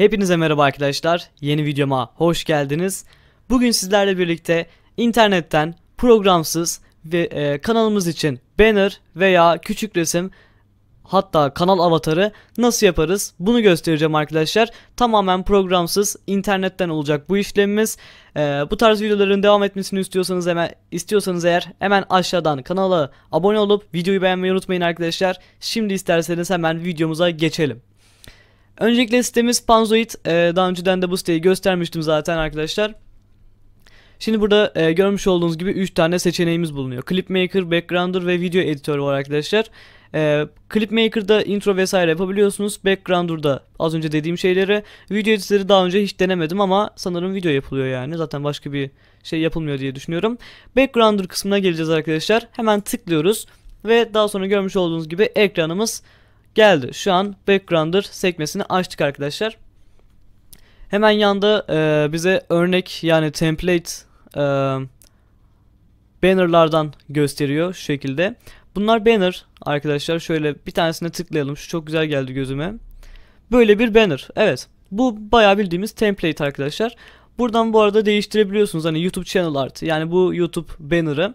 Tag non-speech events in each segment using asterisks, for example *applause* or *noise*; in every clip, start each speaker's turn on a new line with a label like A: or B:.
A: Hepinize merhaba arkadaşlar. Yeni videoma hoş geldiniz. Bugün sizlerle birlikte internetten programsız ve e, kanalımız için banner veya küçük resim hatta kanal avatarı nasıl yaparız bunu göstereceğim arkadaşlar. Tamamen programsız internetten olacak bu işlemimiz. E, bu tarz videoların devam etmesini istiyorsanız hemen istiyorsanız eğer hemen aşağıdan kanala abone olup videoyu beğenmeyi unutmayın arkadaşlar. Şimdi isterseniz hemen videomuza geçelim. Öncelikle sitemiz Panzoid. Ee, daha önceden de bu siteyi göstermiştim zaten arkadaşlar. Şimdi burada e, görmüş olduğunuz gibi 3 tane seçeneğimiz bulunuyor. Clipmaker, Backgrounder ve Video Editor var arkadaşlar. E, Clipmaker'da intro vesaire yapabiliyorsunuz. Backgrounder'da az önce dediğim şeyleri. Video Editor'ı daha önce hiç denemedim ama sanırım video yapılıyor yani. Zaten başka bir şey yapılmıyor diye düşünüyorum. Backgrounder kısmına geleceğiz arkadaşlar. Hemen tıklıyoruz. Ve daha sonra görmüş olduğunuz gibi ekranımız geldi. Şu an backgrounder sekmesini açtık arkadaşlar. Hemen yanda e, bize örnek yani template e, bannerlardan gösteriyor şu şekilde. Bunlar banner arkadaşlar. Şöyle bir tanesine tıklayalım. Şu çok güzel geldi gözüme. Böyle bir banner. Evet. Bu bayağı bildiğimiz template arkadaşlar. Buradan bu arada değiştirebiliyorsunuz. Hani YouTube channel art. Yani bu YouTube banner'ı.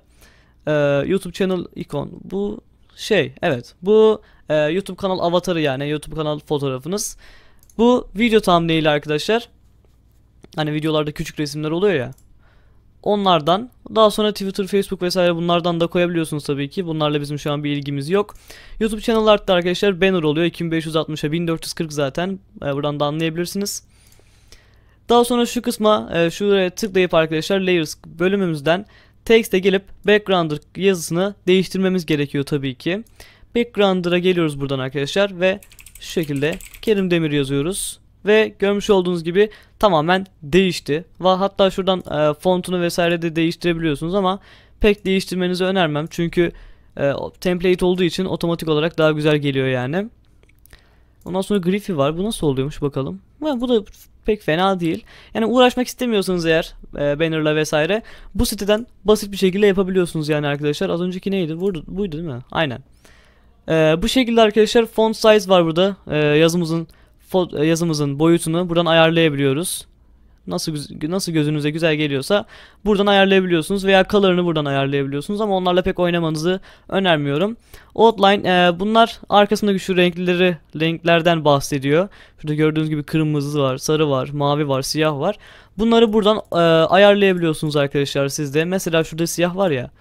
A: E, YouTube channel ikon. Bu şey evet. Bu e, YouTube kanal avatarı yani YouTube kanal fotoğrafınız. Bu video thumbnail arkadaşlar. Hani videolarda küçük resimler oluyor ya. Onlardan daha sonra Twitter, Facebook vesaire bunlardan da koyabiliyorsunuz tabii ki. Bunlarla bizim şu an bir ilgimiz yok. YouTube channel art'ta arkadaşlar banner oluyor. 2560'a 1440 zaten. E, buradan da anlayabilirsiniz. Daha sonra şu kısma e, şuraya tıklayıp arkadaşlar layers bölümümüzden text'e gelip background yazısını değiştirmemiz gerekiyor tabii ki. Background'a geliyoruz buradan arkadaşlar ve şu şekilde Kerim Demir yazıyoruz. Ve görmüş olduğunuz gibi tamamen değişti. Ve hatta şuradan e, fontunu vesaire de değiştirebiliyorsunuz ama pek değiştirmenizi önermem. Çünkü e, template olduğu için otomatik olarak daha güzel geliyor yani. Ondan sonra Griffy var. Bu nasıl oluyormuş bakalım. Ha, bu da pek fena değil. Yani uğraşmak istemiyorsanız eğer e, bannerla vesaire bu siteden basit bir şekilde yapabiliyorsunuz yani arkadaşlar. Az önceki neydi? Buydu, buydu değil mi? Aynen. Ee, bu şekilde arkadaşlar font size var burada. Ee, yazımızın yazımızın boyutunu buradan ayarlayabiliyoruz. Nasıl nasıl gözünüze güzel geliyorsa buradan ayarlayabiliyorsunuz veya color'ını buradan ayarlayabiliyorsunuz ama onlarla pek oynamanızı önermiyorum. Outline e, bunlar arkasındaki şu renkleri renklerden bahsediyor. Şurada gördüğünüz gibi kırmızı var, sarı var, mavi var, siyah var. Bunları buradan e, ayarlayabiliyorsunuz arkadaşlar sizde. Mesela şurada siyah var ya.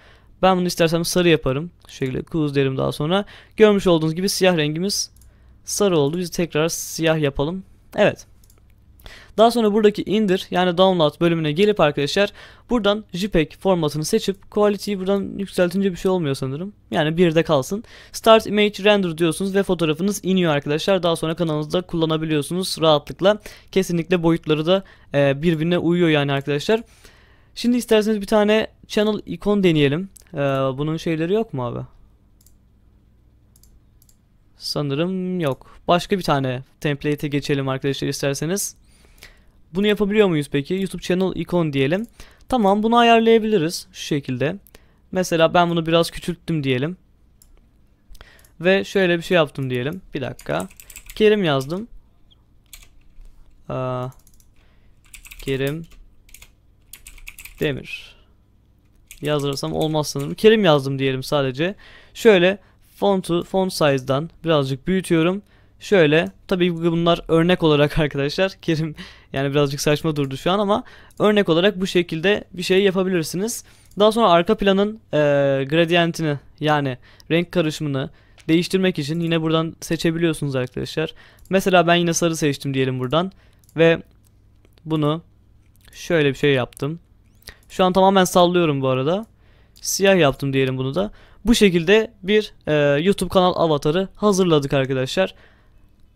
A: Ben bunu istersem sarı yaparım. Şöyle kuz derim daha sonra. Görmüş olduğunuz gibi siyah rengimiz sarı oldu. Biz tekrar siyah yapalım. Evet. Daha sonra buradaki indir yani download bölümüne gelip arkadaşlar buradan JPEG formatını seçip quality'yi buradan yükseltince bir şey olmuyor sanırım. Yani bir de kalsın. Start image render diyorsunuz ve fotoğrafınız iniyor arkadaşlar. Daha sonra kanalınızda kullanabiliyorsunuz rahatlıkla. Kesinlikle boyutları da e, birbirine uyuyor yani arkadaşlar. Şimdi isterseniz bir tane channel ikon deneyelim. Ee, bunun şeyleri yok mu abi? Sanırım yok. Başka bir tane template'e geçelim arkadaşlar isterseniz. Bunu yapabiliyor muyuz peki? YouTube channel ikon diyelim. Tamam bunu ayarlayabiliriz şu şekilde. Mesela ben bunu biraz küçülttüm diyelim. Ve şöyle bir şey yaptım diyelim. Bir dakika. Kerim yazdım. Aa, Kerim Demir yazdırsam olmaz sanırım. Kerim yazdım diyelim sadece. Şöyle fontu font size'dan birazcık büyütüyorum. Şöyle tabii bunlar örnek olarak *laughs* arkadaşlar. Kerim yani birazcık saçma durdu şu an ama örnek olarak bu şekilde bir şey yapabilirsiniz. Daha sonra arka planın e, gradientini yani renk karışımını değiştirmek için yine buradan seçebiliyorsunuz arkadaşlar. Mesela ben yine sarı seçtim diyelim buradan ve bunu şöyle bir şey yaptım. Şu an tamamen sallıyorum bu arada. Siyah yaptım diyelim bunu da. Bu şekilde bir e, YouTube kanal avatarı hazırladık arkadaşlar.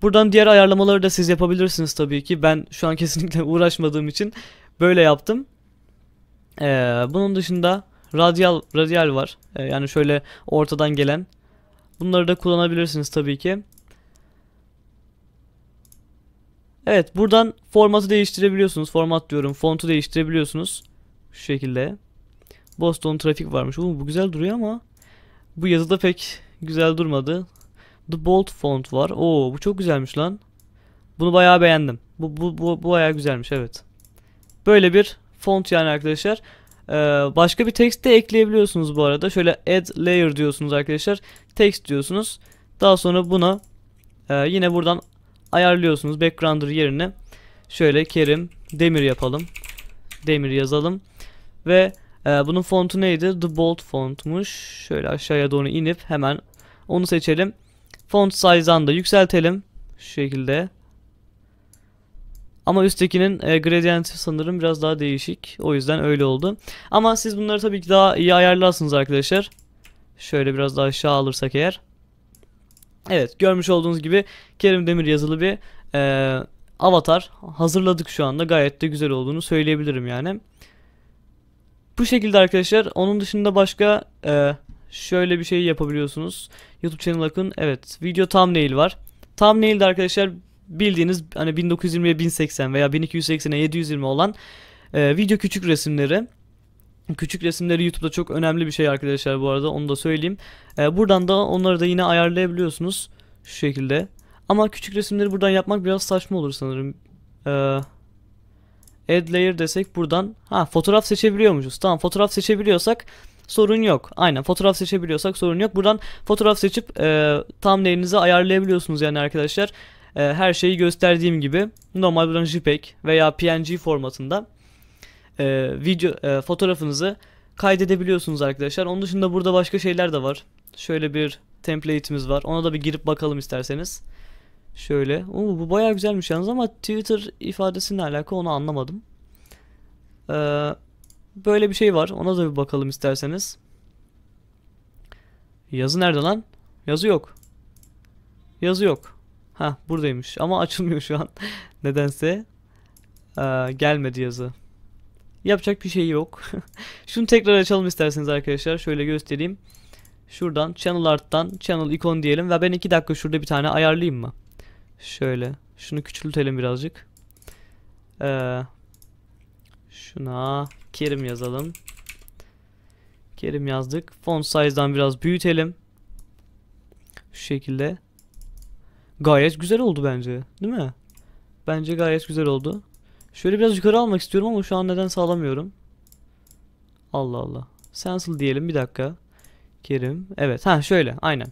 A: Buradan diğer ayarlamaları da siz yapabilirsiniz tabii ki. Ben şu an kesinlikle *laughs* uğraşmadığım için böyle yaptım. E, bunun dışında radyal radyal var. E, yani şöyle ortadan gelen. Bunları da kullanabilirsiniz tabii ki. Evet buradan formatı değiştirebiliyorsunuz. Format diyorum. Fontu değiştirebiliyorsunuz. Şu şekilde. Boston trafik varmış. Oo, bu güzel duruyor ama bu yazıda pek güzel durmadı. The Bold font var. Oo bu çok güzelmiş lan. Bunu bayağı beğendim. Bu bu bu, bu bayağı güzelmiş evet. Böyle bir font yani arkadaşlar. Ee, başka bir text de ekleyebiliyorsunuz bu arada. Şöyle add layer diyorsunuz arkadaşlar. Text diyorsunuz. Daha sonra buna e, yine buradan ayarlıyorsunuz backgrounder yerine. Şöyle Kerim Demir yapalım. Demir yazalım. Ve e, bunun fontu neydi? The Bold fontmuş. Şöyle aşağıya doğru inip hemen onu seçelim. Font size'dan da yükseltelim. Şu şekilde. Ama üsttekinin e, gradienti sanırım biraz daha değişik. O yüzden öyle oldu. Ama siz bunları tabii ki daha iyi ayarlarsınız arkadaşlar. Şöyle biraz daha aşağı alırsak eğer. Evet görmüş olduğunuz gibi Kerim Demir yazılı bir e, avatar hazırladık şu anda. Gayet de güzel olduğunu söyleyebilirim yani. Bu şekilde arkadaşlar. Onun dışında başka e, şöyle bir şey yapabiliyorsunuz. YouTube channel akın. Evet video thumbnail var. Thumbnail'de arkadaşlar bildiğiniz hani 1920'ye 1080 veya 1280'e 720 olan e, video küçük resimleri. Küçük resimleri YouTube'da çok önemli bir şey arkadaşlar bu arada onu da söyleyeyim. E, buradan da onları da yine ayarlayabiliyorsunuz. Şu şekilde. Ama küçük resimleri buradan yapmak biraz saçma olur sanırım. E, add layer desek buradan. Ha fotoğraf seçebiliyormuşuz. Tamam fotoğraf seçebiliyorsak sorun yok. Aynen fotoğraf seçebiliyorsak sorun yok. Buradan fotoğraf seçip e, thumbnail'inizi ayarlayabiliyorsunuz yani arkadaşlar. E, her şeyi gösterdiğim gibi normal buradan JPEG veya PNG formatında e, video e, fotoğrafınızı kaydedebiliyorsunuz arkadaşlar. Onun dışında burada başka şeyler de var. Şöyle bir template'imiz var. Ona da bir girip bakalım isterseniz. Şöyle. Oo, bu bayağı güzelmiş yalnız ama Twitter ifadesine alaka onu anlamadım. Ee, böyle bir şey var. Ona da bir bakalım isterseniz. Yazı nerede lan? Yazı yok. Yazı yok. Ha buradaymış ama *laughs* açılmıyor şu an. *laughs* Nedense. Ee, gelmedi yazı. Yapacak bir şey yok. *laughs* Şunu tekrar açalım isterseniz arkadaşlar. Şöyle göstereyim. Şuradan channel art'tan channel icon diyelim ve ben 2 dakika şurada bir tane ayarlayayım mı? Şöyle. Şunu küçültelim birazcık. Ee, şuna Kerim yazalım. Kerim yazdık. Font size'dan biraz büyütelim. Şu şekilde. Gayet güzel oldu bence. Değil mi? Bence gayet güzel oldu. Şöyle biraz yukarı almak istiyorum ama şu an neden sağlamıyorum. Allah Allah. Stencil diyelim bir dakika. Kerim. Evet. Ha şöyle. Aynen.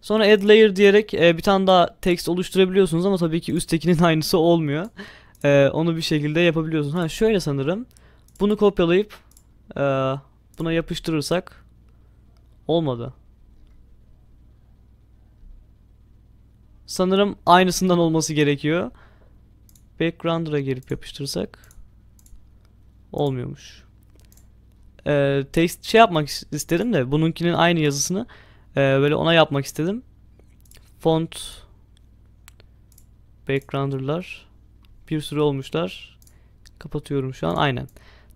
A: Sonra add layer diyerek e, bir tane daha text oluşturabiliyorsunuz ama tabii ki üsttekinin *laughs* aynısı olmuyor. E, onu bir şekilde yapabiliyorsunuz. Ha şöyle sanırım. Bunu kopyalayıp e, buna yapıştırırsak olmadı. Sanırım aynısından olması gerekiyor. Background'a girip yapıştırsak olmuyormuş. Ee, text şey yapmak istedim de bununkinin aynı yazısını e, böyle ona yapmak istedim. Font backgrounder'lar bir sürü olmuşlar. Kapatıyorum şu an. Aynen.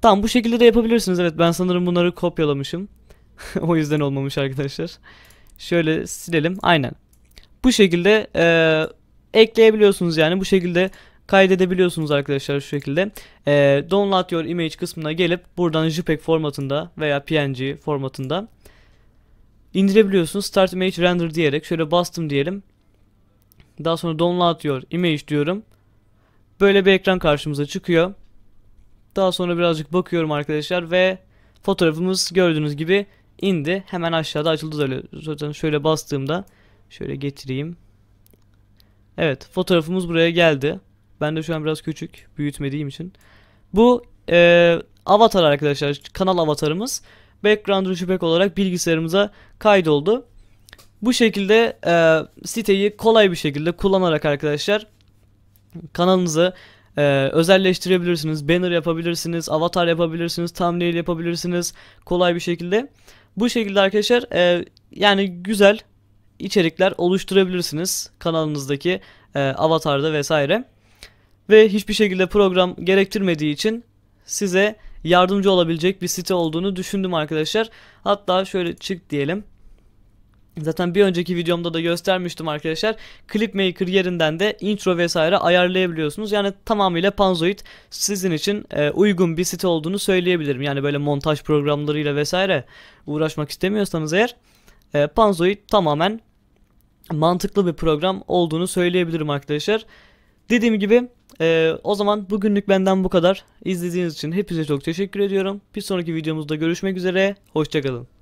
A: Tamam bu şekilde de yapabilirsiniz. Evet ben sanırım bunları kopyalamışım. *laughs* o yüzden olmamış arkadaşlar. Şöyle silelim. Aynen. Bu şekilde e, ekleyebiliyorsunuz yani. Bu şekilde kaydedebiliyorsunuz arkadaşlar şu şekilde. E, download your image kısmına gelip buradan JPEG formatında veya PNG formatında indirebiliyorsunuz. Start image render diyerek şöyle bastım diyelim. Daha sonra download your image diyorum. Böyle bir ekran karşımıza çıkıyor. Daha sonra birazcık bakıyorum arkadaşlar ve fotoğrafımız gördüğünüz gibi indi. Hemen aşağıda açıldı zaten şöyle bastığımda şöyle getireyim. Evet fotoğrafımız buraya geldi. Ben de şu an biraz küçük büyütmediğim için. Bu e, avatar arkadaşlar kanal avatarımız. Background Rüşüpek olarak bilgisayarımıza kaydoldu. Bu şekilde e, siteyi kolay bir şekilde kullanarak arkadaşlar kanalınızı e, özelleştirebilirsiniz. Banner yapabilirsiniz, avatar yapabilirsiniz, thumbnail yapabilirsiniz kolay bir şekilde. Bu şekilde arkadaşlar e, yani güzel içerikler oluşturabilirsiniz kanalınızdaki e, avatarda vesaire. Ve hiçbir şekilde program gerektirmediği için size yardımcı olabilecek bir site olduğunu düşündüm arkadaşlar. Hatta şöyle çık diyelim. Zaten bir önceki videomda da göstermiştim arkadaşlar. Clipmaker yerinden de intro vesaire ayarlayabiliyorsunuz. Yani tamamıyla Panzoid sizin için e, uygun bir site olduğunu söyleyebilirim. Yani böyle montaj programlarıyla vesaire uğraşmak istemiyorsanız eğer e, Panzoid tamamen mantıklı bir program olduğunu söyleyebilirim arkadaşlar. Dediğim gibi Ee, o zaman bugünlük benden bu kadar. İzlediğiniz için hepinize çok teşekkür ediyorum. Bir sonraki videomuzda görüşmek üzere. Hoşçakalın.